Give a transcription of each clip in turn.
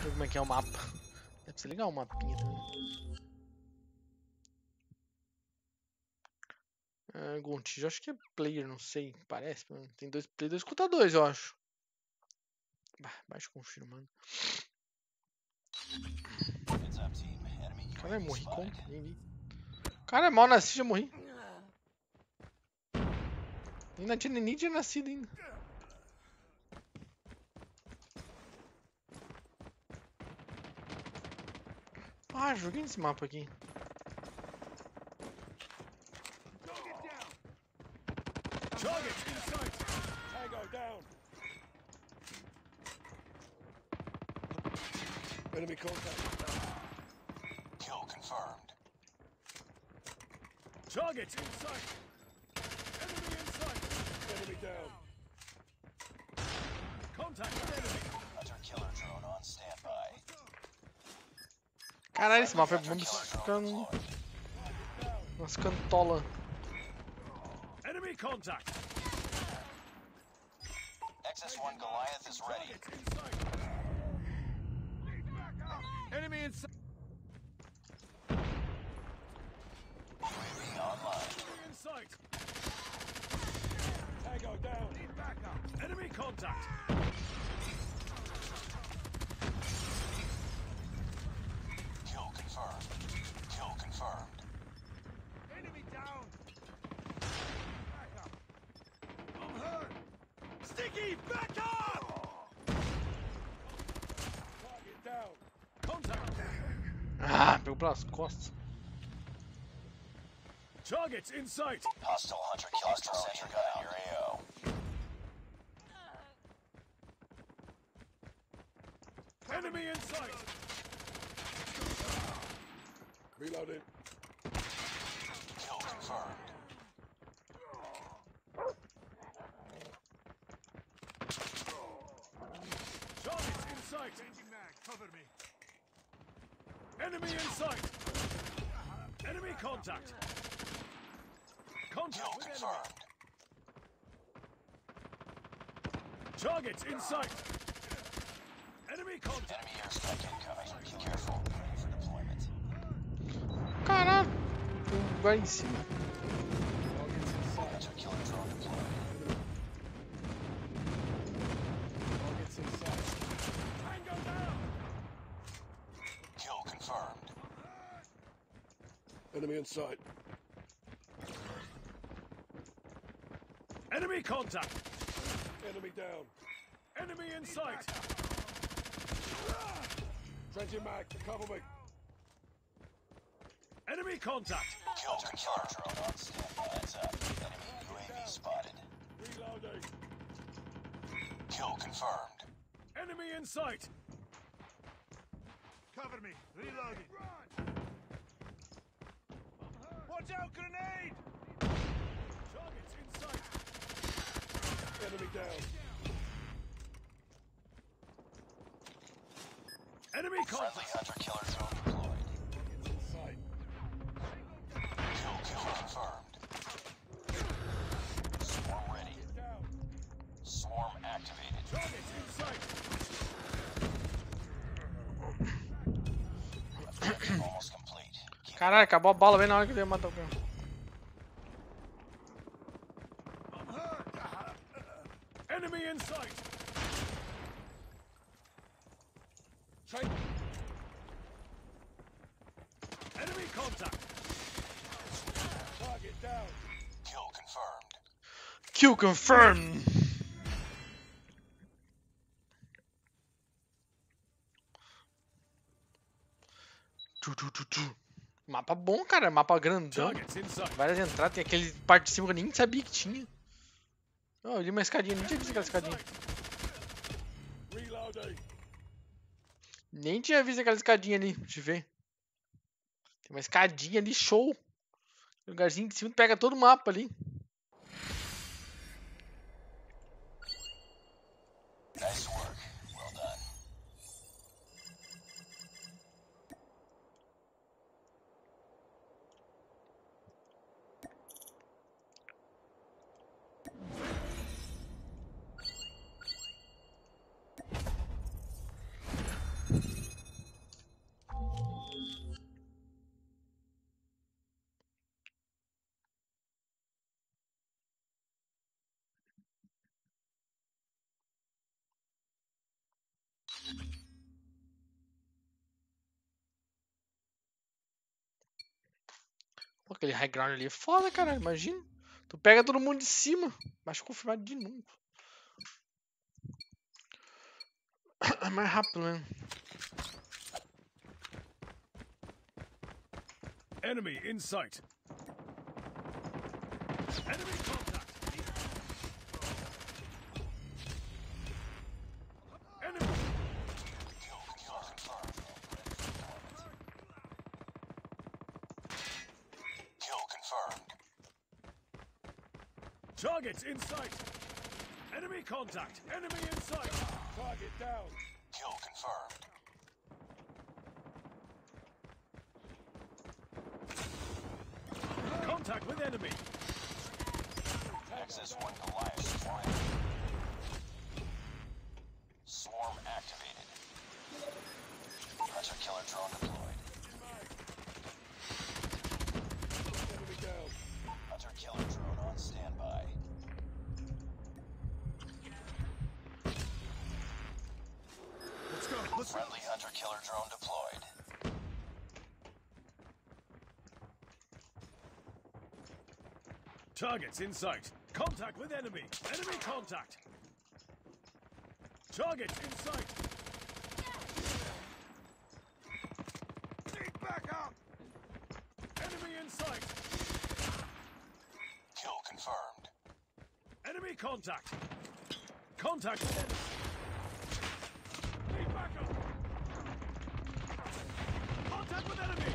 ver como é que é o mapa. Deve ser legal o mapinha também. Ah, Gontijo, acho que é player, não sei. Parece. mano. Tem dois play, dois escutadores, eu acho. Bah, Baixo confirmando. Cara, eu morri como? Nem vi. Cara, é mal nascido, já morri. Ainda tinha nem tinha nascido ainda. Ah, joguei nesse mapa aqui. Target in sight. Tango down. Enemy contact. Kill confirmed. Target in sight. Enemy in sight. Enemy down. Contact with enemy. Caralho, esse mapa é bom ficando umas cantolas. Enemy contact. XS1 Goliath is ready. Target in. Enemy in online. Enemy in sight. Tango down. Need backup. Enemy contact. Kill confirmed. Kill confirmed. Enemy down. Backup. I'm hurt. Sticky, back up. Target down. Contact. Pegou pelas costas. Targets in sight. Hostile hunter killer drone sentry gun in your AO. Enemy in sight. Reloading. Kill confirmed. Targets in sight. Changing mag. Cover me. Enemy in sight. Enemy contact. Kill Contact with enemy. confirmed. Targets in sight. Enemy contact. Enemy airstrike incoming. Be careful. Ready for deployment. Caralho, tem lugar em cima. Targets in sight. Hunter killer drone deployed. Targets in sight. Tango down. Kill confirmed. Enemy in sight. Enemy contact. Enemy down. Enemy in sight. Trenching mag, cover me. Enemy contact. Kill confirmed. Drone on standby. Heads up. Uh, enemy UAV spotted. Reloading. Kill confirmed. Enemy in sight. Cover me. Reloading. Watch out, grenade! Targets in sight. Enemy down. Enemy Friendly hunter killer drone deployed. Targets in sight. Kill kill confirmed. Swarm ready. Swarm activated. Targets in sight. Objective almost complete. Keep Caralho, acabou a bala bem na hora que eu ia matar o cara. Train. Enemy contact. Target down. Kill confirmed. Kill confirmed! Tu, tu, tu, tu. Mapa bom, cara. Mapa grandão. Várias entradas. Tem aquele parte de cima que eu nem sabia que tinha. Oh, eu li uma escadinha. Nem tinha visto aquela escadinha. Nem tinha visto aquela escadinha ali. Deixa eu ver. Tem uma escadinha ali, show. Lugarzinho de cima, pega todo o mapa ali. Pô, aquele high ground ali é foda, cara. Imagina. Tu pega todo mundo de cima. Mas confirmado de novo. É mais rápido, né? Enemy in sight. Enemy. Targets in sight. Enemy contact. Enemy in sight. Target down. Kill confirmed. Contact with enemy. XS1 Goliath swarm. Swarm activated. Hunter killer drone deployed. Enemy down. Hunter killer drone on standby. Let's go. Let's go. Friendly hunter killer drone deployed. Targets in sight. Contact with enemy. Enemy contact. Targets in sight. Need backup. Enemy in sight. Kill confirmed. Enemy contact. Contact with enemy. Need backup. Contact with enemy.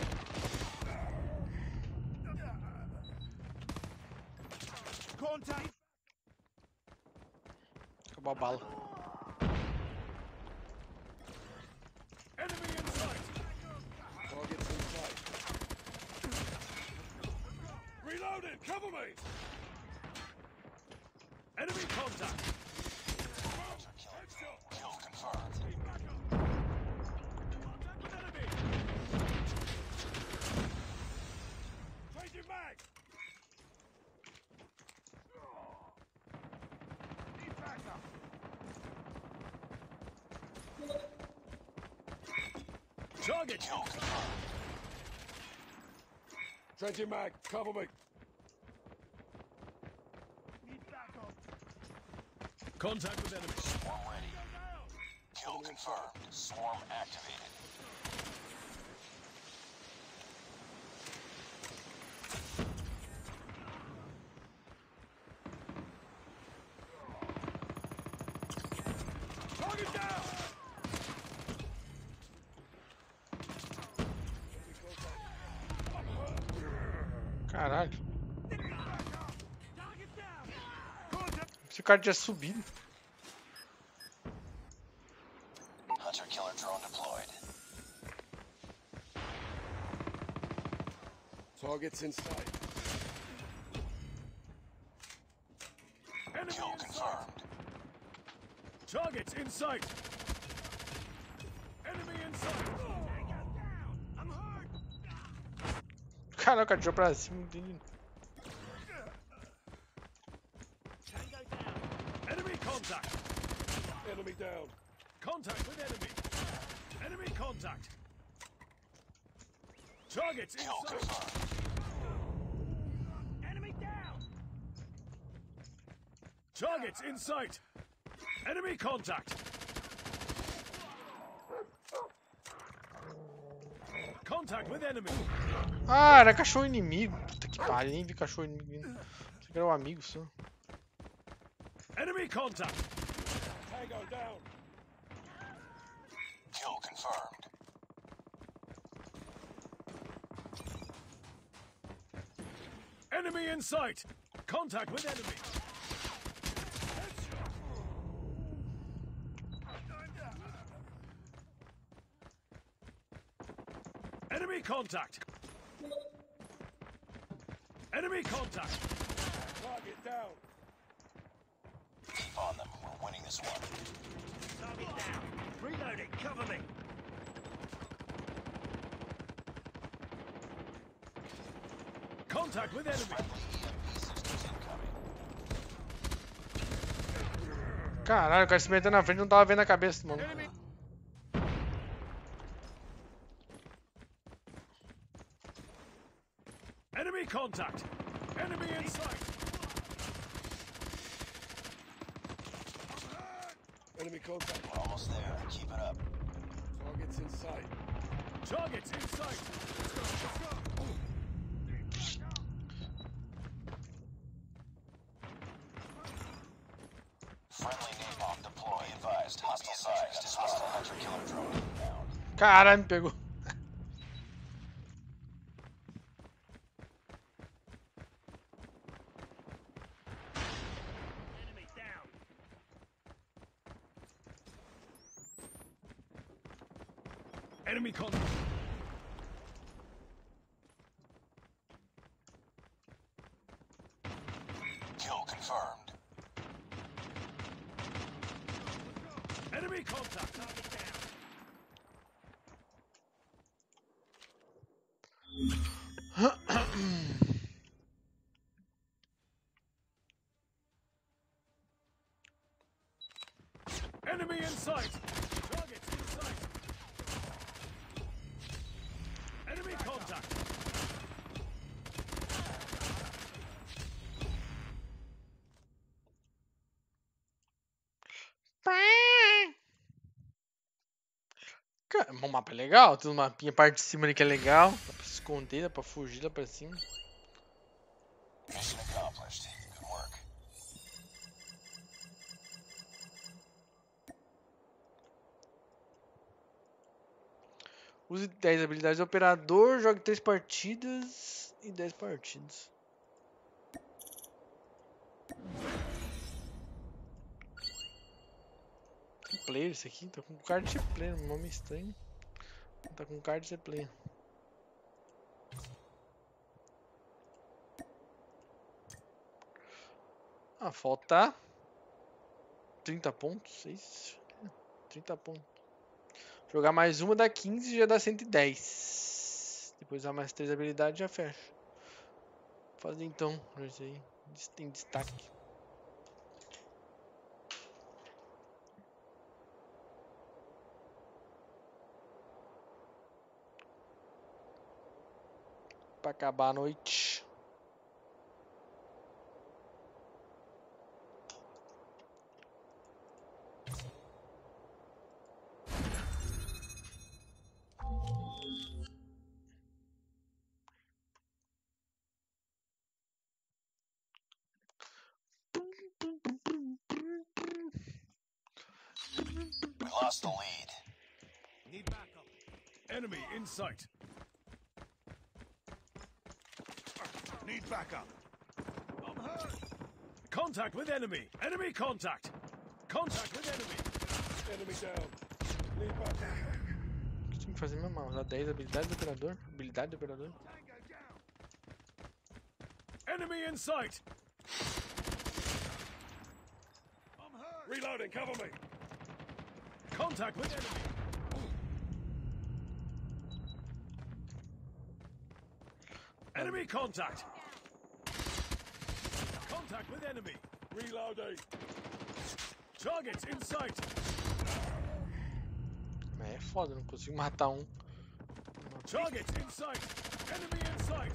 Contact. Cover me. Enemy contact. Target. Kill confirmed. Changing mag. Cover me. Need backup. Contact with enemy. Swarm ready. Kill confirmed. Swarm activated. Se o cara tinha subido. Hunter killer drone deployed. Targets in sight. Enemy Kill in sight. confirmed. Targets in sight. Enemy in sight. I'm hurt. Caralho, o cara tirou pra cima. não entendi. Tango down. Enemy contact. Enemy down. Contact with enemy. Enemy contact. Targets in Kill sight. confirmed. Enemy down. Targets in sight. Enemy contact. Contact with enemy. Ah, era cachorro inimigo. Puta que pariu, nem vi cachorro inimigo era um amigo só. Enemy contact. Tango down. Kill confirmed. Enemy in sight. Contact with enemy. Enemy contact. Enemy contact. Target down. SWAT. Target down. Reloading. Cover me. Contact with enemy. Caralho, o cara se metendo na frente não tava vendo a cabeça, mano. We're. Keep it up. Targets in sight. Targets in sight. Let's go. Let's go. Friendly napalm deploy. Advised. Hostile sized. Hostile hunter killer drone inbound. Caralho, me pegou. Enemy in sight. Targets in sight. Enemy contact. O mapa legal, tem um mapinha parte de cima ali que é legal. Esconder, dá pra fugir lá pra cima. Use 10 habilidades de operador, jogue 3 partidas e 10 partidas. Que player esse aqui? Tá com card de player, um nome estranho. Tá com card de player. Ah, falta 30 pontos, é isso? É, 30 pontos. Jogar mais uma dá 15 e já dá 110. Depois usar mais 3 habilidades já fecha. Vou fazer então, aí. Tem destaque. Pra acabar a noite. Lost the lead. Need backup. Enemy in sight. Need backup. I'm hurt. Contact with enemy. Enemy contact. Contact with enemy. Enemy down. Lead back. O que tinha que fazer mesmo? Usar 10 habilidades do operador? Habilidade do operador? Enemy in sight. I'm hurt. Reloading. Cover me. Contact with enemy. Enemy contact. Contact with enemy. Reloading. Targets in sight. Mas é foda, não consigo matar um. Targets in sight. Enemy in sight.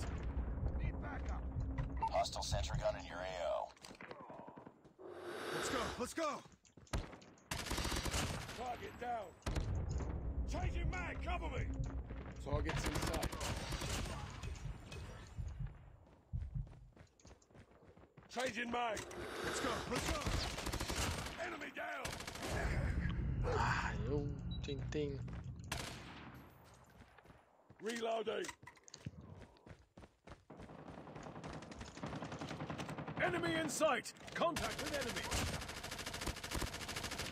Need backup. Hostile sentry gun in your AO. Let's go. Let's go. Target down. Changing mag. Cover me. Targets in sight. Changing mag. Let's go. Let's go. Enemy down. Ah, eu tentei. Reloading. Enemy in sight. Contact with enemy.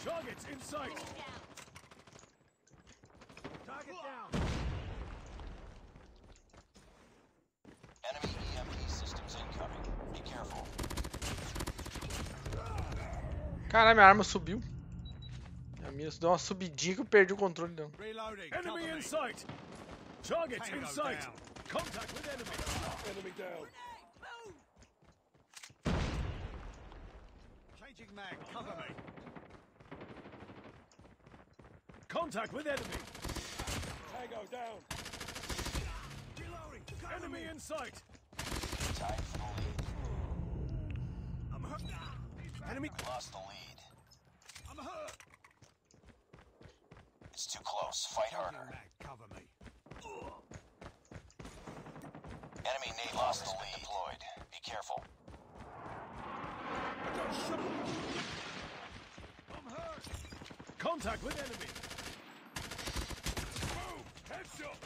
Target in sight. Target down. Enemy EMP systems incoming. Be careful. Caralho, minha arma subiu. A minha deu uma subidinha que eu perdi o controle dela. Enemy in sight. Target in sight. Contact with enemy. Enemy down. Changing mag, cover me. Contact with enemy. Tango down. Reloading. Enemy in sight. Tied for the lead. I'm hurt. Enemy. We lost the lead. I'm hurt. It's too close. Fight harder. mag, cover me. Enemy nade lost the lead. Deployed. Be careful. I got shot. I'm hurt. Contact with enemy. Boom. Headshot.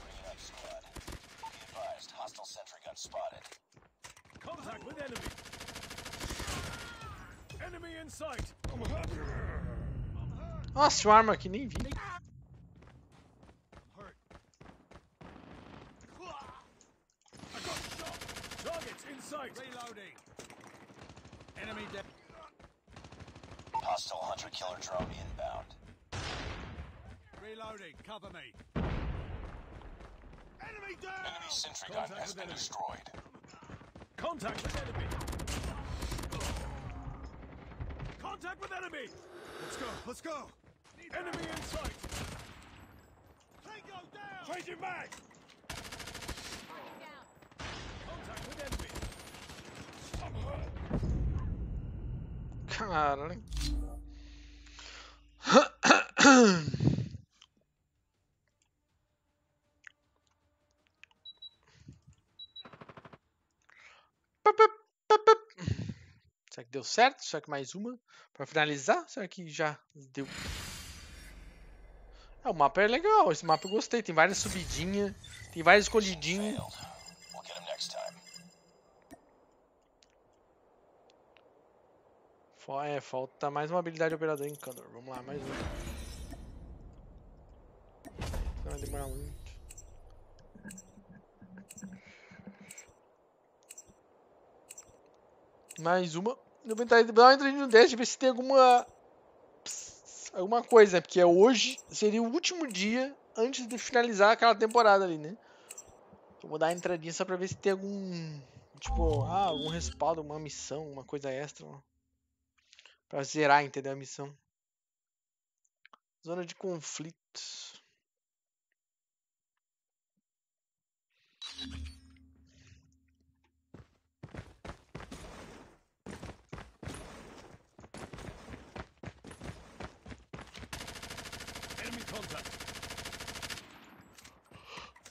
Bring it up, squad. Be advised. Hostile sentry gun spotted. Contact with enemy. Enemy in sight. I'm. Nossa, tinha uma arma aqui, nem vi. I'm hurt. I got shot. Targets in sight. Reloading. Enemy dead. Hostile hunter killer drone inbound. Reloading. Cover me. Enemy down. Enemy sentry gun Contact has been enemy. destroyed. Contact with enemy. Contact with enemy. Let's go. Let's go. Enemy in sight. Tango down. Changing mag. Contact with enemy. I'm hurt. Será que deu certo? Será que mais uma? Pra finalizar? Será que já deu? É, o mapa é legal. Esse mapa eu gostei. Tem várias subidinhas. Tem várias. Fo- É, falta mais uma habilidade de operador em Condor. Vamos lá, mais uma. Não vai demorar muito. Mais uma. Vou entrar, dar uma entradinha no 10 ver se tem alguma. Alguma coisa, né? Porque hoje seria o último dia antes de finalizar aquela temporada ali, né? Eu vou dar uma entradinha só pra ver se tem algum. Tipo, ah, algum respaldo, uma missão, uma coisa extra. ó. Pra zerar, entendeu? A missão. Zona de conflito. Enemy contact.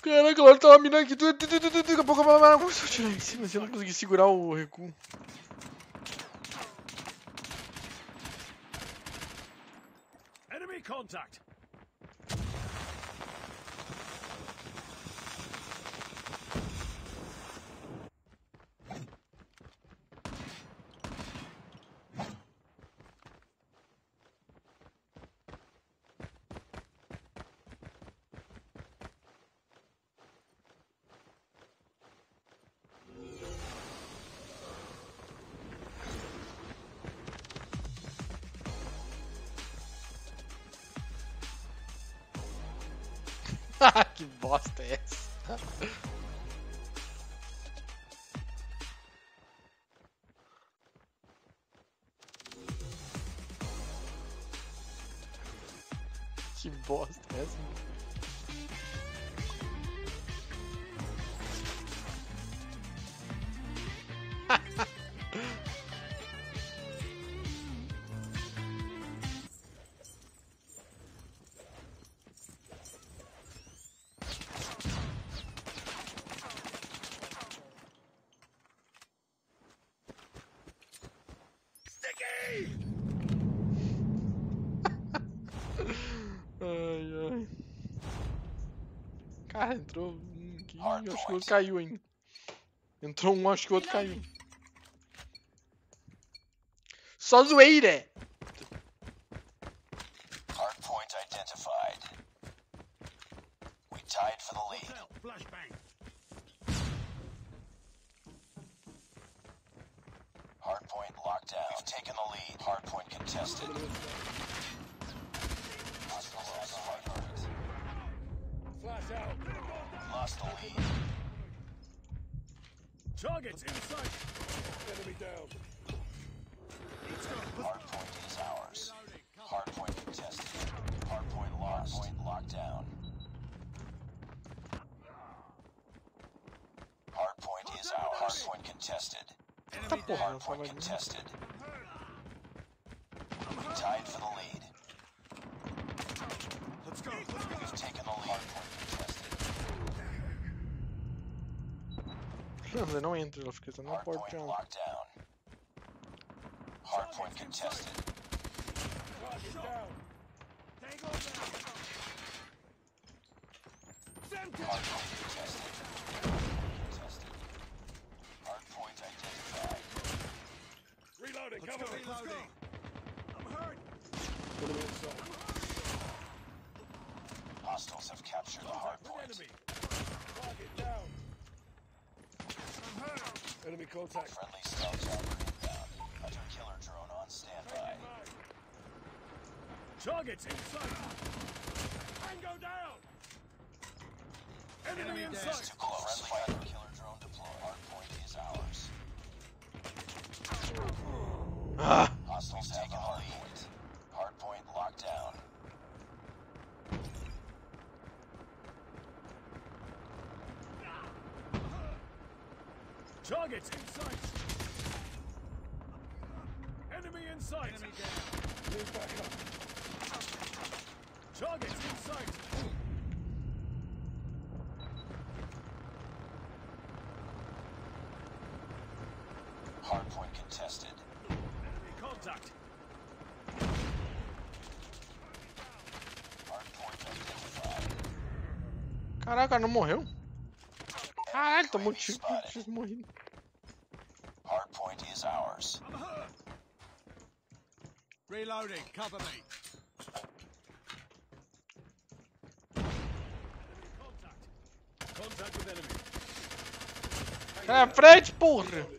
Caraca, agora tá uma mina aqui. Daqui a pouco a mina começou a tirar em cima. Se eu não conseguir segurar o recuo. Enemy contact. Que bosta é essa? Que bosta é essa? Cara, entrou um aqui e acho que o outro caiu ainda. Entrou um, acho que o outro caiu. Só zoeira! Targets in sight. Enemy down. Hardpoint is ours. Hardpoint contested. Hardpoint lost. Hardpoint locked down. Hardpoint is ours. Hardpoint contested. Tá porra, Hardpoint ali. contested. Tied for the lead. Let's go. Let's go. We've taken the lead. Hardpoint contested. Ela não entra, ela fica só na Hardpoint porta. locked down. Hardpoint contested. Target down. Tango down. Send to Hardpoint contested. Contested. Hardpoint identified. Reloading. Cover me. Let's go. I'm hurt. Enemy inside. Hostiles have captured the hardpoint. Enemy contact. Friendly stealth chopper inbound. Hunter killer drone on standby. Targets in sight. Tango down. Enemy in It's sight. too close. Friendly hunter killer drone deployed. Hardpoint is ours. Ah! Hostiles taken the lead. Hardpoint locked down. Targets in sight. Enemy in sight. Enemy down. Move back up. Targets in sight. Hardpoint contested. Enemy contact. Hardpoint identified. Caraca, não morreu? Caralho, tomou tiro, tinha morrido. Hardpoint is ours. Reloading. Cover me. Na frente, porra!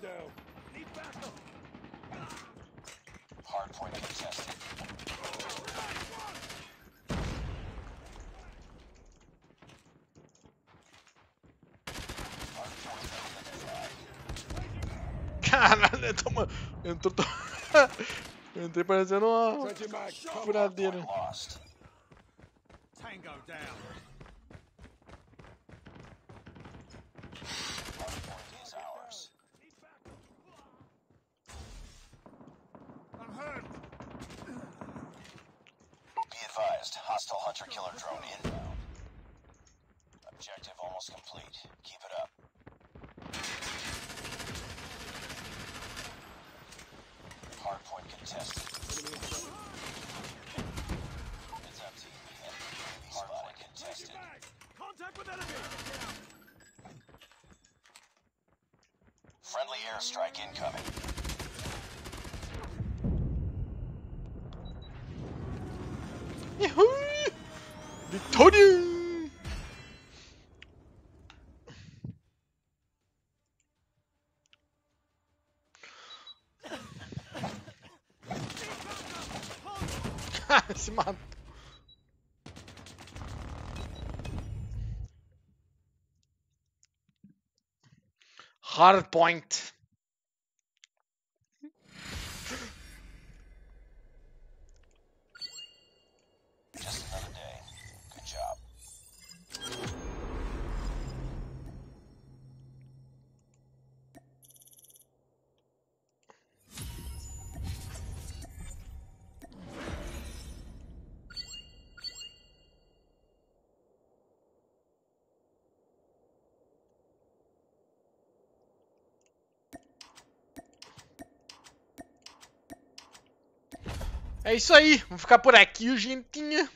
down. Need backup. Hardpoint contested. Caralho, eu tô, mano. Entrou. Entrei parecendo uma furadeira. Hunter killer drone inbound. Objective almost complete. Keep it up. Hardpoint contested. It's empty. Enemy spotted contested. Contact with enemy. Friendly airstrike incoming. Se matou. Hard point. É isso aí. Vamos ficar por aqui, gentinha.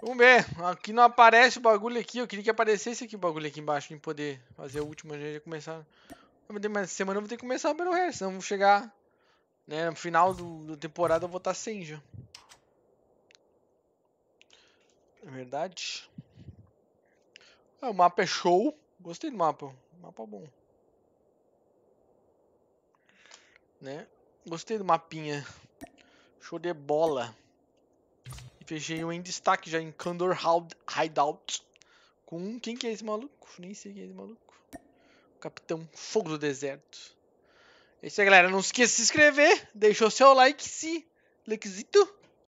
Vamos ver. Aqui não aparece o bagulho aqui. Eu queria que aparecesse aqui o bagulho aqui embaixo. Pra poder fazer a última. Já ia começar. Mas semana eu vou ter que começar pelo resto. Senão vou chegar. Né, no final da temporada eu vou estar sem já. É verdade. Ah, o mapa é show. Gostei do mapa. Mapa bom. Né? Gostei do mapinha. Show de bola. E fechei um em destaque já em Condor Hideout. Com quem que é esse maluco? Nem sei quem é esse maluco. Capitão Fogo do Deserto. É isso aí, galera. Não esqueça de se inscrever. Deixa o seu like se likezito.